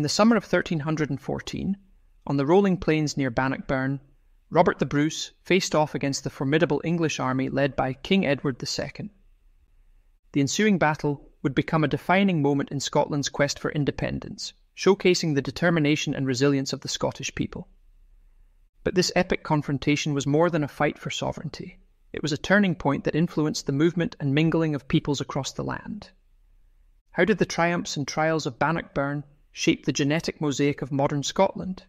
In the summer of 1314, on the rolling plains near Bannockburn, Robert the Bruce faced off against the formidable English army led by King Edward II. The ensuing battle would become a defining moment in Scotland's quest for independence, showcasing the determination and resilience of the Scottish people. But this epic confrontation was more than a fight for sovereignty. It was a turning point that influenced the movement and mingling of peoples across the land. How did the triumphs and trials of Bannockburn shape the genetic mosaic of modern Scotland?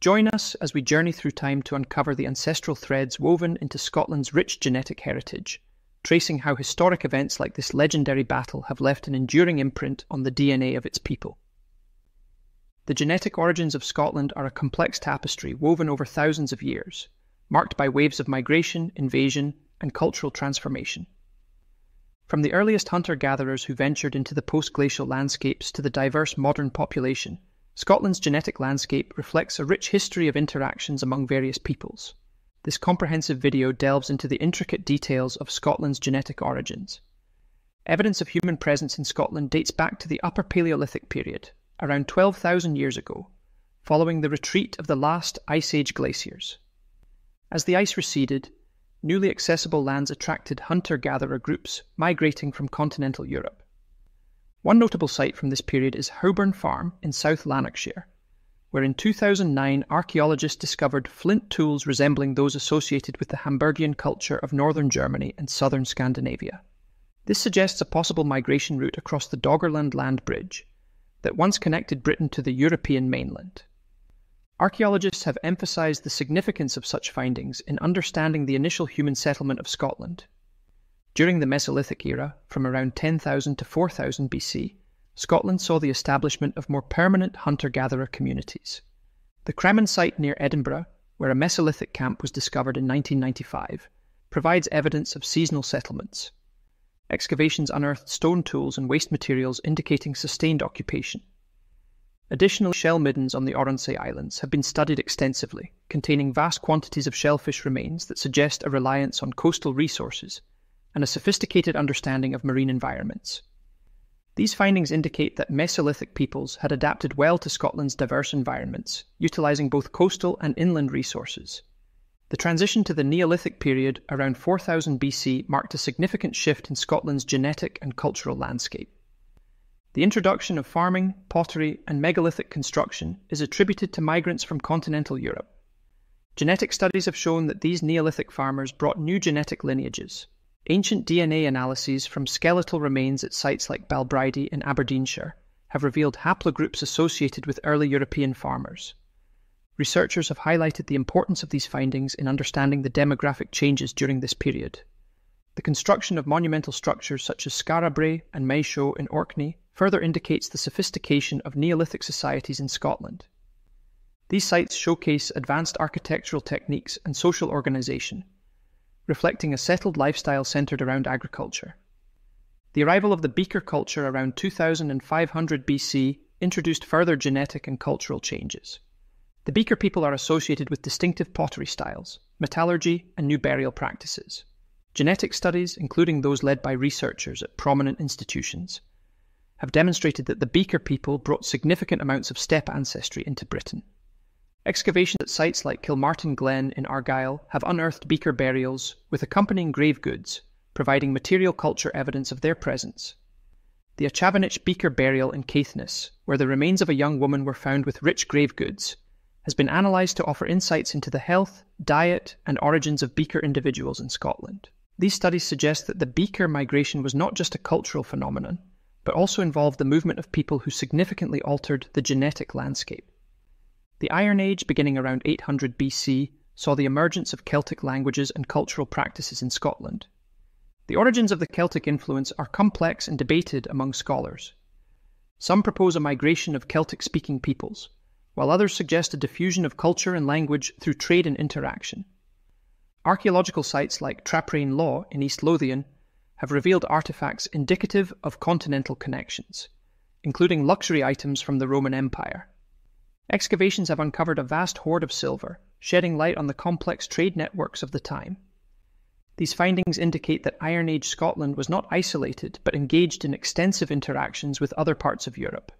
Join us as we journey through time to uncover the ancestral threads woven into Scotland's rich genetic heritage, tracing how historic events like this legendary battle have left an enduring imprint on the DNA of its people. The genetic origins of Scotland are a complex tapestry woven over thousands of years, marked by waves of migration, invasion, and cultural transformation. From the earliest hunter gatherers who ventured into the post glacial landscapes to the diverse modern population, Scotland's genetic landscape reflects a rich history of interactions among various peoples. This comprehensive video delves into the intricate details of Scotland's genetic origins. Evidence of human presence in Scotland dates back to the Upper Paleolithic period, around 12,000 years ago, following the retreat of the last Ice Age glaciers. As the ice receded, newly accessible lands attracted hunter gatherer groups migrating from continental Europe. One notable site from this period is Howburn Farm in South Lanarkshire, where in 2009 archaeologists discovered flint tools resembling those associated with the Hamburgian culture of northern Germany and southern Scandinavia. This suggests a possible migration route across the Doggerland land bridge, that once connected Britain to the European mainland. Archaeologists have emphasized the significance of such findings in understanding the initial human settlement of Scotland. During the Mesolithic era, from around 10,000 to 4000 BC, Scotland saw the establishment of more permanent hunter gatherer communities. The Cramond site near Edinburgh, where a Mesolithic camp was discovered in 1995, provides evidence of seasonal settlements. Excavations unearthed stone tools and waste materials indicating sustained occupation. Additional shell middens on the Oronsay Islands have been studied extensively, containing vast quantities of shellfish remains that suggest a reliance on coastal resources and a sophisticated understanding of marine environments. These findings indicate that Mesolithic peoples had adapted well to Scotland's diverse environments, utilising both coastal and inland resources. The transition to the Neolithic period around 4000 BC marked a significant shift in Scotland's genetic and cultural landscape. The introduction of farming, pottery, and megalithic construction is attributed to migrants from continental Europe. Genetic studies have shown that these Neolithic farmers brought new genetic lineages. Ancient DNA analyses from skeletal remains at sites like Balbridie in Aberdeenshire have revealed haplogroups associated with early European farmers. Researchers have highlighted the importance of these findings in understanding the demographic changes during this period. The construction of monumental structures such as Skara Brae and Maeshowe in Orkney further indicates the sophistication of Neolithic societies in Scotland. These sites showcase advanced architectural techniques and social organisation, reflecting a settled lifestyle centred around agriculture. The arrival of the Beaker culture around 2500 BC introduced further genetic and cultural changes. The Beaker people are associated with distinctive pottery styles, metallurgy, and new burial practices. Genetic studies, including those led by researchers at prominent institutions, have demonstrated that the Beaker people brought significant amounts of steppe ancestry into Britain. Excavations at sites like Kilmartin Glen in Argyll have unearthed Beaker burials with accompanying grave goods, providing material culture evidence of their presence. The Achavanich Beaker burial in Caithness, where the remains of a young woman were found with rich grave goods, has been analysed to offer insights into the health, diet, and origins of Beaker individuals in Scotland. These studies suggest that the Beaker migration was not just a cultural phenomenon, but also involved the movement of people who significantly altered the genetic landscape. The Iron Age, beginning around 800 BC, saw the emergence of Celtic languages and cultural practices in Scotland. The origins of the Celtic influence are complex and debated among scholars. Some propose a migration of Celtic speaking peoples, while others suggest a diffusion of culture and language through trade and interaction. Archaeological sites like Traprain Law in East Lothian have revealed artifacts indicative of continental connections, including luxury items from the Roman Empire. Excavations have uncovered a vast hoard of silver, shedding light on the complex trade networks of the time. These findings indicate that Iron Age Scotland was not isolated but engaged in extensive interactions with other parts of Europe.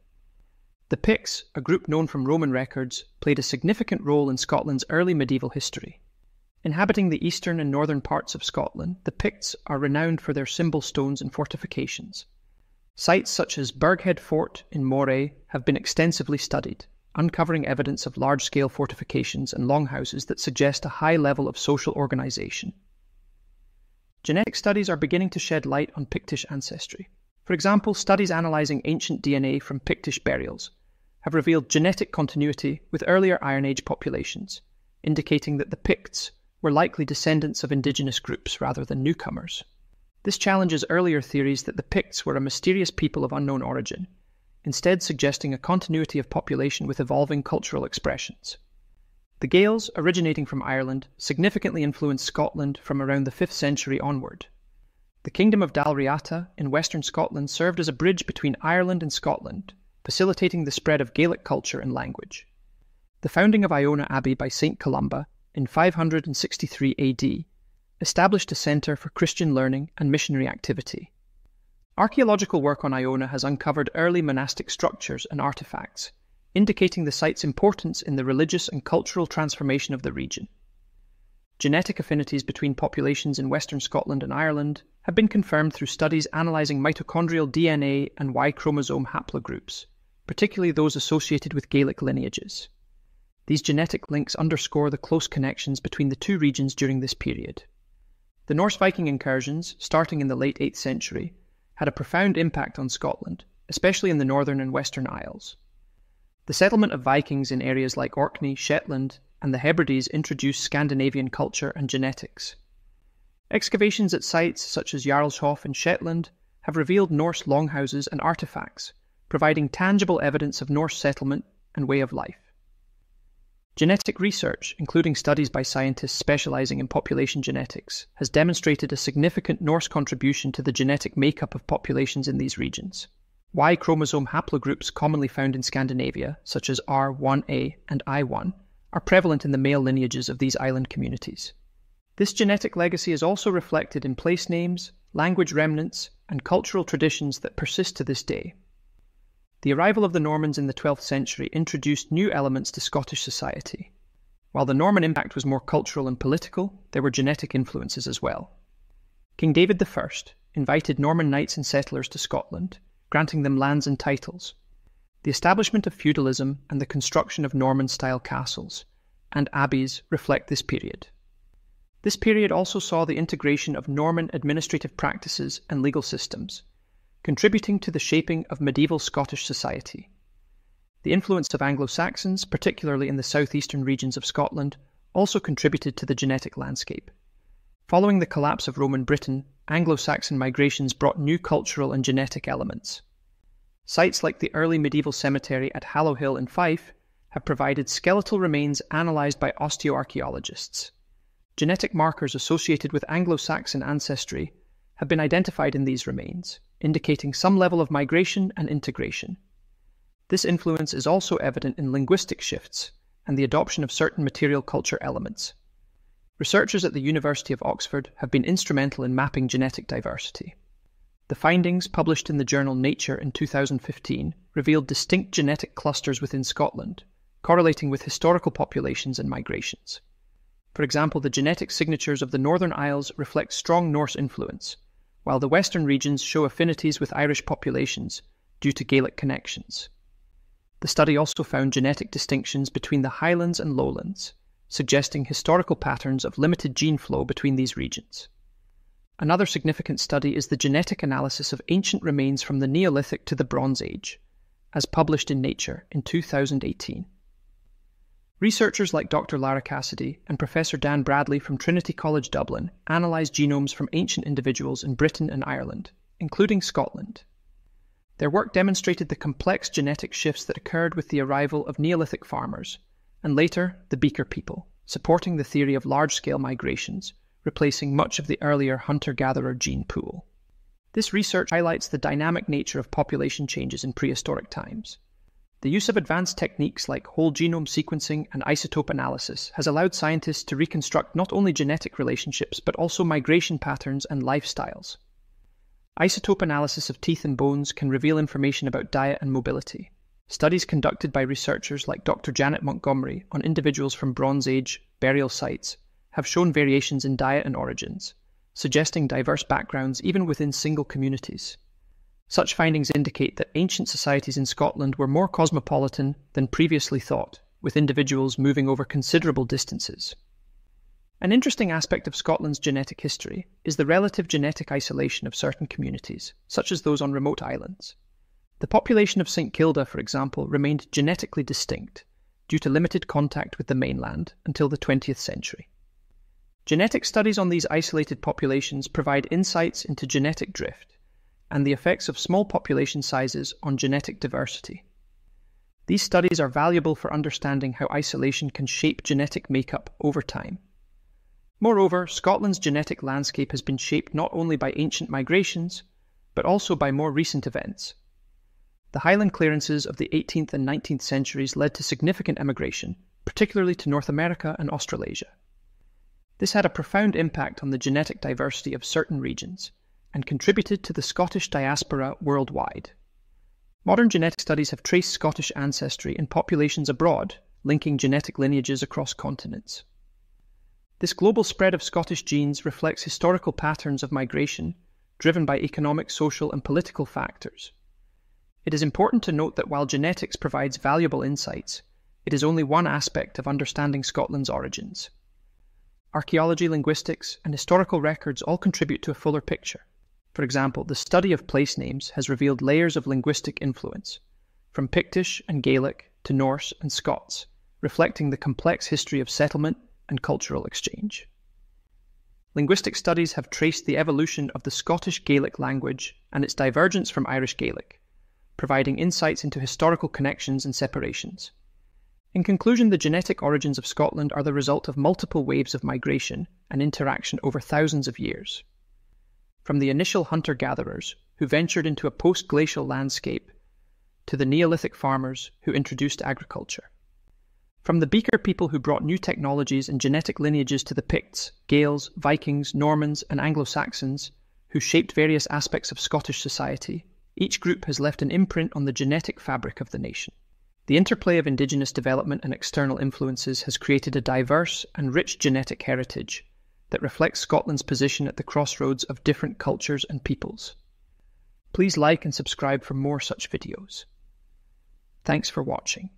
The Picts, a group known from Roman records, played a significant role in Scotland's early medieval history. Inhabiting the eastern and northern parts of Scotland, the Picts are renowned for their symbol stones and fortifications. Sites such as Burghead Fort in Moray have been extensively studied, uncovering evidence of large scale fortifications and longhouses that suggest a high level of social organisation. Genetic studies are beginning to shed light on Pictish ancestry. For example, studies analysing ancient DNA from Pictish burials have revealed genetic continuity with earlier Iron Age populations, indicating that the Picts were likely descendants of indigenous groups rather than newcomers. This challenges earlier theories that the Picts were a mysterious people of unknown origin, instead suggesting a continuity of population with evolving cultural expressions. The Gaels, originating from Ireland, significantly influenced Scotland from around the 5th century onward. The Kingdom of Dalriata in western Scotland served as a bridge between Ireland and Scotland, facilitating the spread of Gaelic culture and language. The founding of Iona Abbey by St. Columba in 563 AD established a centre for Christian learning and missionary activity. Archaeological work on Iona has uncovered early monastic structures and artefacts, indicating the site's importance in the religious and cultural transformation of the region. Genetic affinities between populations in Western Scotland and Ireland have been confirmed through studies analysing mitochondrial DNA and Y chromosome haplogroups, particularly those associated with Gaelic lineages. These genetic links underscore the close connections between the two regions during this period. The Norse Viking incursions, starting in the late 8th century, had a profound impact on Scotland, especially in the Northern and Western Isles. The settlement of Vikings in areas like Orkney, Shetland, and the Hebrides introduced Scandinavian culture and genetics. Excavations at sites such as Jarlshof in Shetland have revealed Norse longhouses and artifacts, providing tangible evidence of Norse settlement and way of life. Genetic research, including studies by scientists specializing in population genetics, has demonstrated a significant Norse contribution to the genetic makeup of populations in these regions. Y chromosome haplogroups commonly found in Scandinavia, such as R1a and I1, are prevalent in the male lineages of these island communities. This genetic legacy is also reflected in place names, language remnants, and cultural traditions that persist to this day. The arrival of the Normans in the 12th century introduced new elements to Scottish society. While the Norman impact was more cultural and political, there were genetic influences as well. King David I invited Norman knights and settlers to Scotland granting them lands and titles. The establishment of feudalism and the construction of Norman style castles and abbeys reflect this period. This period also saw the integration of Norman administrative practices and legal systems, contributing to the shaping of medieval Scottish society. The influence of Anglo Saxons, particularly in the southeastern regions of Scotland, also contributed to the genetic landscape. Following the collapse of Roman Britain, Anglo Saxon migrations brought new cultural and genetic elements. Sites like the early medieval cemetery at Hallowhill in Fife have provided skeletal remains analysed by osteoarchaeologists. Genetic markers associated with Anglo Saxon ancestry have been identified in these remains, indicating some level of migration and integration. This influence is also evident in linguistic shifts and the adoption of certain material culture elements. Researchers at the University of Oxford have been instrumental in mapping genetic diversity. The findings, published in the journal Nature in 2015, revealed distinct genetic clusters within Scotland, correlating with historical populations and migrations. For example, the genetic signatures of the Northern Isles reflect strong Norse influence, while the western regions show affinities with Irish populations due to Gaelic connections. The study also found genetic distinctions between the highlands and lowlands, suggesting historical patterns of limited gene flow between these regions. Another significant study is the genetic analysis of ancient remains from the Neolithic to the Bronze Age, as published in Nature in 2018. Researchers like Dr. Lara Cassidy and Professor Dan Bradley from Trinity College Dublin analysed genomes from ancient individuals in Britain and Ireland, including Scotland. Their work demonstrated the complex genetic shifts that occurred with the arrival of Neolithic farmers and later the Beaker people, supporting the theory of large scale migrations, replacing much of the earlier hunter gatherer gene pool. This research highlights the dynamic nature of population changes in prehistoric times. The use of advanced techniques like whole genome sequencing and isotope analysis has allowed scientists to reconstruct not only genetic relationships but also migration patterns and lifestyles. Isotope analysis of teeth and bones can reveal information about diet and mobility, studies conducted by researchers like Dr. Janet Montgomery on individuals from Bronze Age burial sites have shown variations in diet and origins, suggesting diverse backgrounds even within single communities. Such findings indicate that ancient societies in Scotland were more cosmopolitan than previously thought, with individuals moving over considerable distances. An interesting aspect of Scotland's genetic history is the relative genetic isolation of certain communities, such as those on remote islands. The population of St Kilda, for example, remained genetically distinct due to limited contact with the mainland until the 20th century. Genetic studies on these isolated populations provide insights into genetic drift and the effects of small population sizes on genetic diversity. These studies are valuable for understanding how isolation can shape genetic makeup over time. Moreover, Scotland's genetic landscape has been shaped not only by ancient migrations, but also by more recent events. The highland clearances of the 18th and 19th centuries led to significant emigration, particularly to North America and Australasia. This had a profound impact on the genetic diversity of certain regions and contributed to the Scottish diaspora worldwide. Modern genetic studies have traced Scottish ancestry in populations abroad, linking genetic lineages across continents. This global spread of Scottish genes reflects historical patterns of migration driven by economic, social, and political factors. It is important to note that while genetics provides valuable insights, it is only one aspect of understanding Scotland's origins. Archaeology, linguistics, and historical records all contribute to a fuller picture. For example, the study of place names has revealed layers of linguistic influence, from Pictish and Gaelic to Norse and Scots, reflecting the complex history of settlement and cultural exchange. Linguistic studies have traced the evolution of the Scottish Gaelic language and its divergence from Irish Gaelic, providing insights into historical connections and separations. In conclusion, the genetic origins of Scotland are the result of multiple waves of migration and interaction over thousands of years. From the initial hunter gatherers who ventured into a post glacial landscape to the Neolithic farmers who introduced agriculture. From the Beaker people who brought new technologies and genetic lineages to the Picts, Gaels, Vikings, Normans, and Anglo Saxons, who shaped various aspects of Scottish society, each group has left an imprint on the genetic fabric of the nation. The interplay of indigenous development and external influences has created a diverse and rich genetic heritage that reflects Scotland's position at the crossroads of different cultures and peoples. Please like and subscribe for more such videos. Thanks for watching.